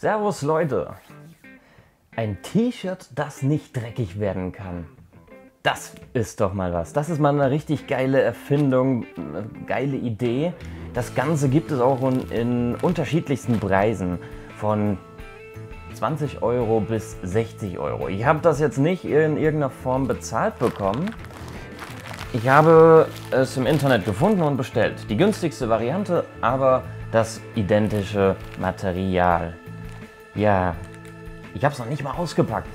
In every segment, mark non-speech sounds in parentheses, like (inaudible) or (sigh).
Servus Leute. Ein T-Shirt, das nicht dreckig werden kann. Das ist doch mal was. Das ist mal eine richtig geile Erfindung, eine geile Idee. Das Ganze gibt es auch in, unterschiedlichsten Preisen. Von 20 Euro bis 60 Euro. Ich habe das jetzt nicht in irgendeiner Form bezahlt bekommen. Ich habe es im Internet gefunden und bestellt. Die günstigste Variante, aber das identische Material. Ja, ich habe es noch nicht mal ausgepackt.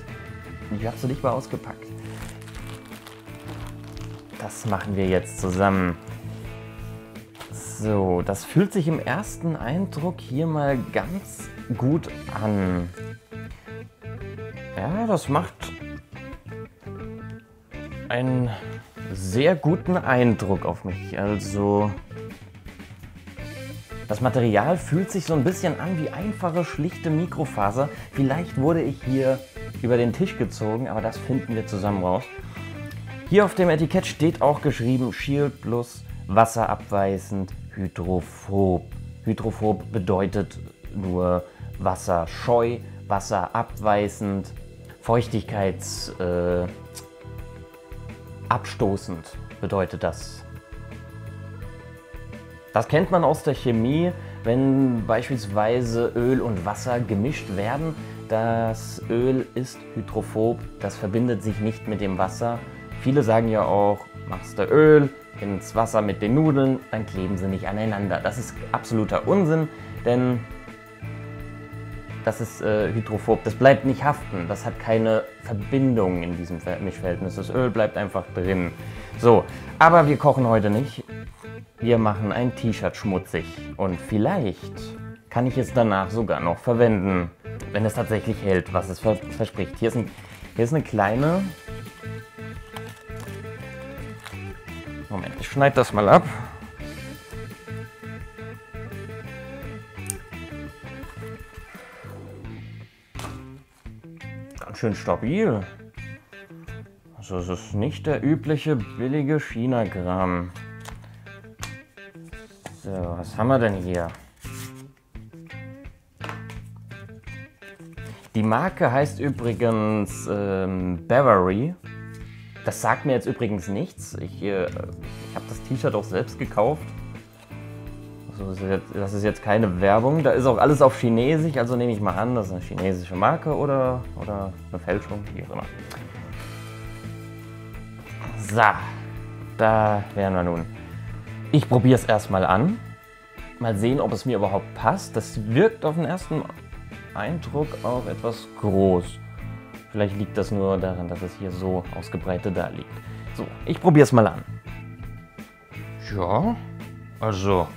Ich habe es noch nicht mal ausgepackt. Das machen wir jetzt zusammen. So, das fühlt sich im ersten Eindruck hier mal ganz gut an. Ja, das macht einen sehr guten Eindruck auf mich. Also, das Material fühlt sich so ein bisschen an wie einfache, schlichte Mikrofaser. Vielleicht wurde ich hier über den Tisch gezogen, aber das finden wir zusammen raus. Hier auf dem Etikett steht auch geschrieben Shield Plus, wasserabweisend, hydrophob. Hydrophob bedeutet nur wasserscheu, wasserabweisend, feuchtigkeitsabstoßend äh, bedeutet das das kennt man aus der Chemie, wenn beispielsweise Öl und Wasser gemischt werden. Das Öl ist hydrophob, das verbindet sich nicht mit dem Wasser. Viele sagen ja auch, machst du Öl ins Wasser mit den Nudeln, dann kleben sie nicht aneinander. Das ist absoluter Unsinn, denn das ist äh, hydrophob. Das bleibt nicht haften. Das hat keine Verbindung in diesem Mischverhältnis. Das Öl bleibt einfach drin. So, aber wir kochen heute nicht. Wir machen ein T-Shirt schmutzig und vielleicht kann ich es danach sogar noch verwenden, wenn es tatsächlich hält, was es verspricht. Hier ist, ein, hier ist eine kleine... Moment, ich schneide das mal ab. Ganz schön stabil. Also es ist nicht der übliche billige China-Gramm. Was haben wir denn hier? Die Marke heißt übrigens ähm, Beverly. Das sagt mir jetzt übrigens nichts. Ich, äh, ich habe das T-Shirt auch selbst gekauft. Also das, ist jetzt, das ist jetzt keine Werbung. Da ist auch alles auf Chinesisch, also nehme ich mal an, das ist eine chinesische Marke oder, oder eine Fälschung, wie auch immer. So, da wären wir nun. Ich probiere es erstmal an. Mal sehen, ob es mir überhaupt passt. Das wirkt auf den ersten Eindruck auch etwas groß. Vielleicht liegt das nur daran, dass es hier so ausgebreitet da liegt. So, ich probiere es mal an. Ja, also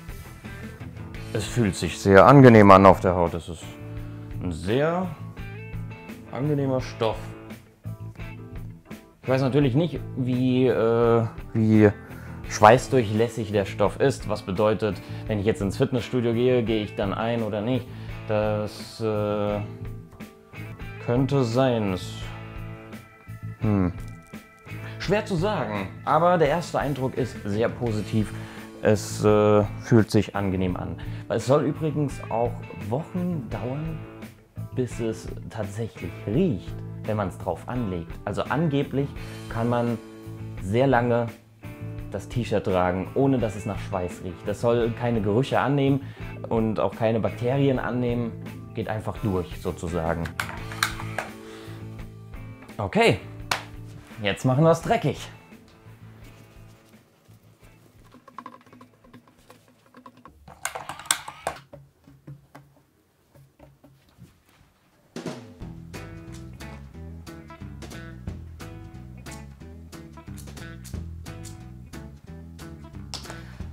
es fühlt sich sehr angenehm an auf der Haut. Es ist ein sehr angenehmer Stoff. Ich weiß natürlich nicht, wie, äh, wie schweißdurchlässig der Stoff ist. Was bedeutet, wenn ich jetzt ins Fitnessstudio gehe, gehe ich dann ein oder nicht? Das äh, könnte sein. Hm. Schwer zu sagen, aber der erste Eindruck ist sehr positiv. Es äh, fühlt sich angenehm an. Es soll übrigens auch Wochen dauern, bis es tatsächlich riecht, wenn man es drauf anlegt. Also angeblich kann man sehr lange das T-Shirt tragen, ohne dass es nach Schweiß riecht. Das soll keine Gerüche annehmen und auch keine Bakterien annehmen. Geht einfach durch sozusagen. Okay, jetzt machen wir es dreckig.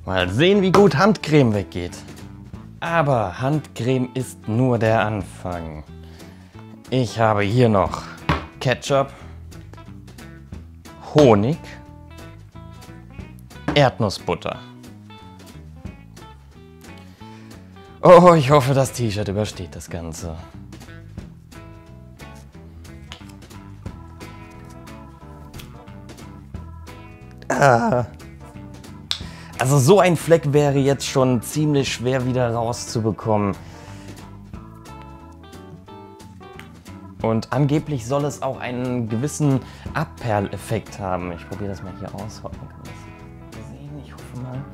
Mal sehen, wie gut Handcreme weggeht. Aber Handcreme ist nur der Anfang. Ich habe hier noch Ketchup, Honig, Erdnussbutter. Oh, ich hoffe, das T-Shirt übersteht das Ganze. Ah. Also so ein Fleck wäre jetzt schon ziemlich schwer wieder rauszubekommen. Und angeblich soll es auch einen gewissen Abperleffekt haben. Ich probiere das mal hier aus. Hoffen kann das sehen. Ich hoffe mal.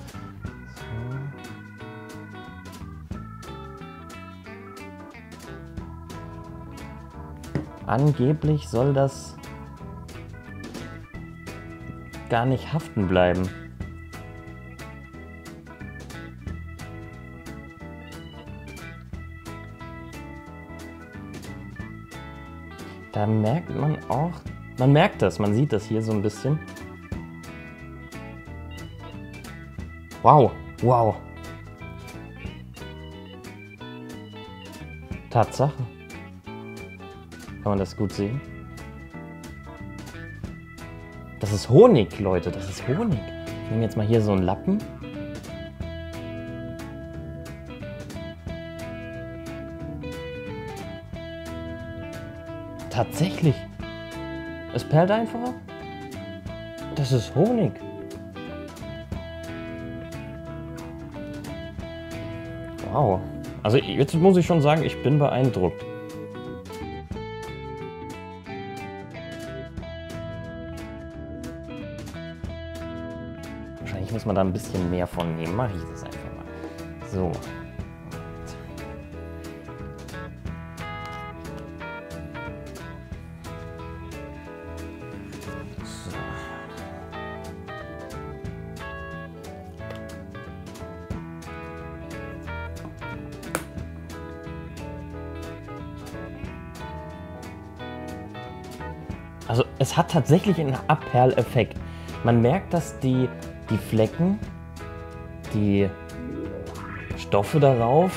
So. Angeblich soll das gar nicht haften bleiben. Da merkt man auch, man merkt das, man sieht das hier so ein bisschen. Wow, wow. Tatsache. Kann man das gut sehen? Das ist Honig, Leute, das ist Honig. Ich nehme jetzt mal hier so einen Lappen. Tatsächlich. Es perlt einfach ab. Das ist Honig. Wow. Also jetzt muss ich schon sagen, ich bin beeindruckt. Wahrscheinlich muss man da ein bisschen mehr von nehmen. Mache ich das einfach mal. So. Es hat tatsächlich einen Abperleffekt. Man merkt, dass die, die Flecken, die Stoffe darauf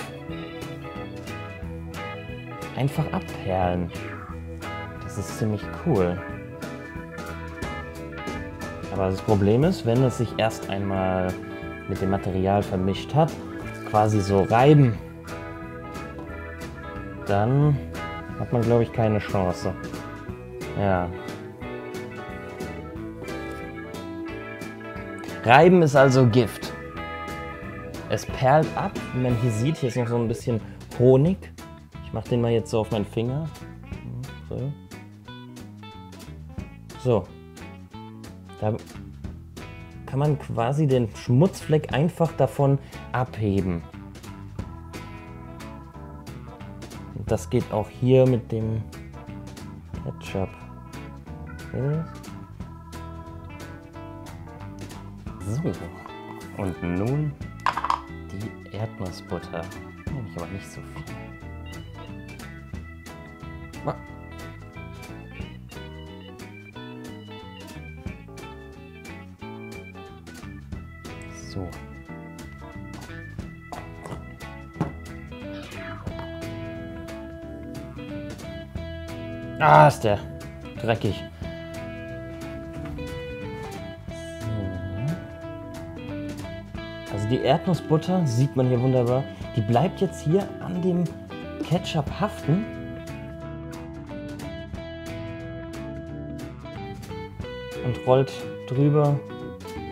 einfach abperlen. Das ist ziemlich cool. Aber das Problem ist, wenn es sich erst einmal mit dem Material vermischt hat, quasi so reiben, dann hat man, glaube ich, keine Chance. Ja. Reiben ist also Gift. Es perlt ab, man hier sieht, hier ist noch so ein bisschen Honig. Ich mache den mal jetzt so auf meinen Finger. So. so. Da kann man quasi den Schmutzfleck einfach davon abheben. Das geht auch hier mit dem Ketchup. So, und nun die Erdnussbutter. Nehme ich aber nicht so viel. So. Ah, ist der dreckig. Die Erdnussbutter sieht man hier wunderbar. Die bleibt jetzt hier an dem Ketchup haften. Und rollt drüber.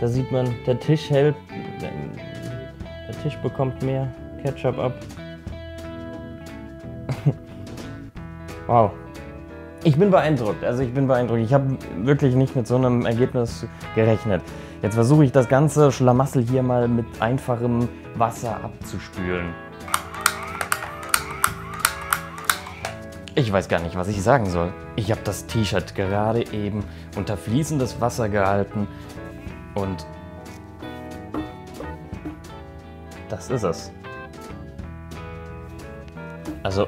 Da sieht man, der Tisch hält. Der Tisch bekommt mehr Ketchup ab. (laughs) wow. Ich bin beeindruckt. Also ich bin beeindruckt. Ich habe wirklich nicht mit so einem Ergebnis gerechnet. Jetzt versuche ich das ganze Schlamassel hier mal mit einfachem Wasser abzuspülen. Ich weiß gar nicht, was ich sagen soll. Ich habe das T-Shirt gerade eben unter fließendes Wasser gehalten und das ist es. Also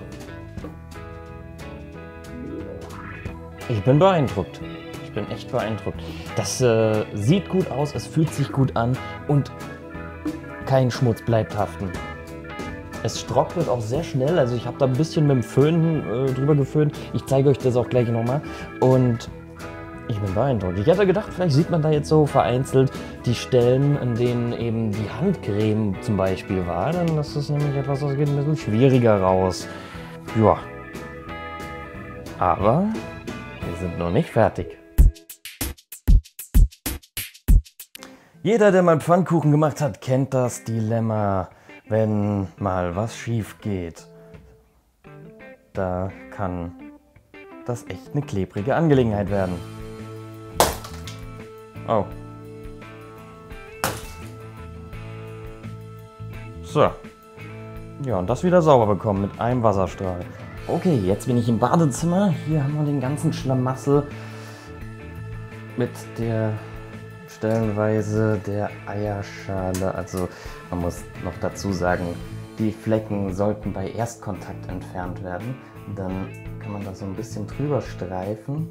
Ich bin beeindruckt. Ich bin echt beeindruckt. Das äh, sieht gut aus, es fühlt sich gut an und kein Schmutz bleibt haften. Es trocknet auch sehr schnell, also ich habe da ein bisschen mit dem Föhn äh, drüber geföhnt. Ich zeige euch das auch gleich nochmal. Und ich bin beeindruckt. Ich hätte gedacht, vielleicht sieht man da jetzt so vereinzelt die Stellen, in denen eben die Handcreme zum Beispiel war. Dann ist das nämlich etwas, das geht ein bisschen schwieriger raus. Ja. Aber wir sind noch nicht fertig. Jeder, der mal Pfannkuchen gemacht hat, kennt das Dilemma, wenn mal was schief geht. Da kann das echt eine klebrige Angelegenheit werden. Oh. So. Ja, und das wieder sauber bekommen mit einem Wasserstrahl. Okay, jetzt bin ich im Badezimmer. Hier haben wir den ganzen Schlamassel mit der stellenweise der Eierschale. Also man muss noch dazu sagen, die Flecken sollten bei Erstkontakt entfernt werden. Dann kann man da so ein bisschen drüber streifen.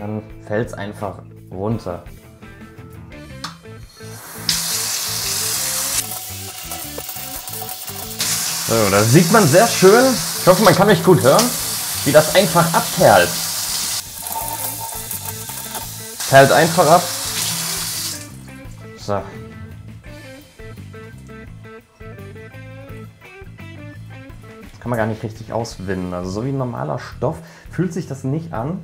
Dann fällt es einfach runter. So, da sieht man sehr schön, ich hoffe man kann mich gut hören, wie das einfach abperlt. Perlt einfach ab. So. Das kann man gar nicht richtig auswinden. Also so wie ein normaler Stoff fühlt sich das nicht an.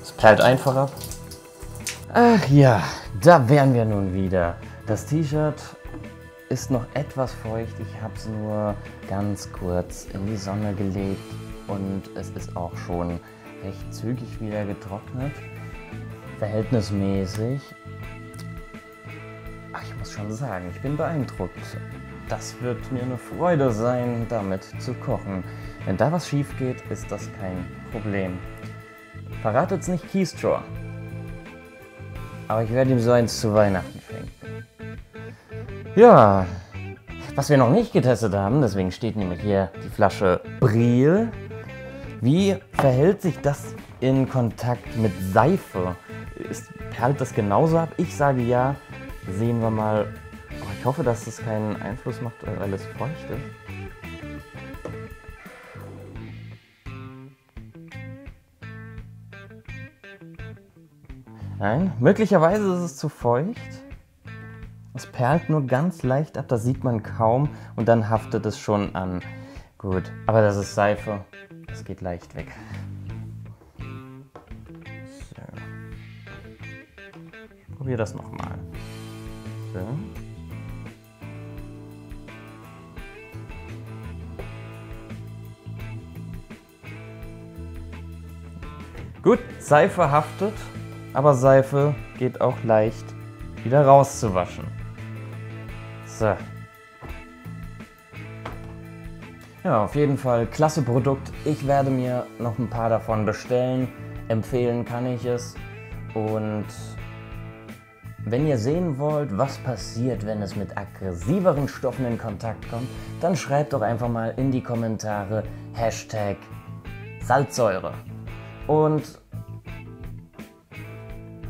Es perlt einfach ab. Ach ja, da wären wir nun wieder. Das T-Shirt ist noch etwas feucht. Ich habe es nur ganz kurz in die Sonne gelegt und es ist auch schon recht zügig wieder getrocknet. Verhältnismäßig. Ach, ich muss schon sagen, ich bin beeindruckt. Das wird mir eine Freude sein, damit zu kochen. Wenn da was schief geht, ist das kein Problem. Verratet's nicht Keystra. Aber ich werde ihm so eins zu Weihnachten schenken. Ja, was wir noch nicht getestet haben, deswegen steht nämlich hier die Flasche Briel. Wie verhält sich das in Kontakt mit Seife? Ist, perlt das genauso ab? Ich sage ja. Sehen wir mal. Oh, ich hoffe, dass das keinen Einfluss macht, weil es feucht ist. Nein, möglicherweise ist es zu feucht. Es perlt nur ganz leicht ab, das sieht man kaum und dann haftet es schon an. Gut, aber das ist Seife, das geht leicht weg. So. Ich das nochmal. So. Gut, Seife haftet aber Seife geht auch leicht wieder rauszuwaschen. So. Ja, auf jeden Fall klasse Produkt. Ich werde mir noch ein paar davon bestellen. Empfehlen kann ich es. Und wenn ihr sehen wollt, was passiert, wenn es mit aggressiveren Stoffen in Kontakt kommt, dann schreibt doch einfach mal in die Kommentare Hashtag Salzsäure. Und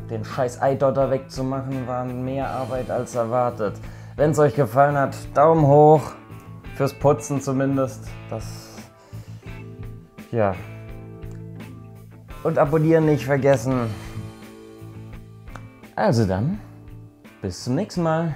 den scheiß Eidotter wegzumachen war mehr Arbeit als erwartet. Wenn es euch gefallen hat, Daumen hoch. Fürs Putzen zumindest. Das. Ja. Und abonnieren nicht vergessen. Also dann, bis zum nächsten Mal.